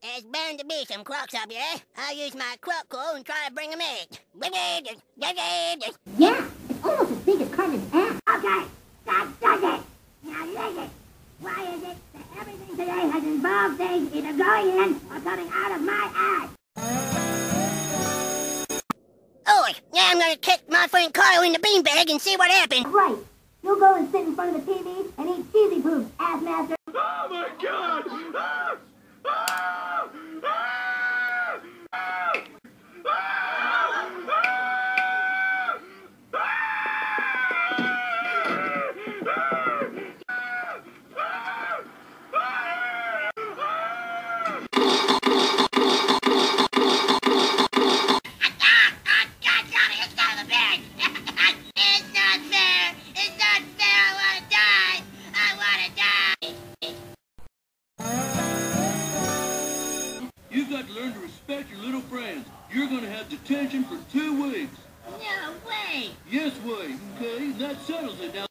There's bound to be some crooks up here. I'll use my crook call and try to bring them in. Yeah, it's almost as big as Cartman's ass. Okay, that does it. Now listen. Why is it that everything today has involved things either going in or coming out of my ass? Oh, now I'm gonna kick my friend Carl in the beanbag and see what happens. Right. You'll go and sit in front of the TV and eat Cheesy Poofs, ass master. Respect your little friends. You're gonna have detention for two weeks. No way! Yes, way. Okay, that settles it. Now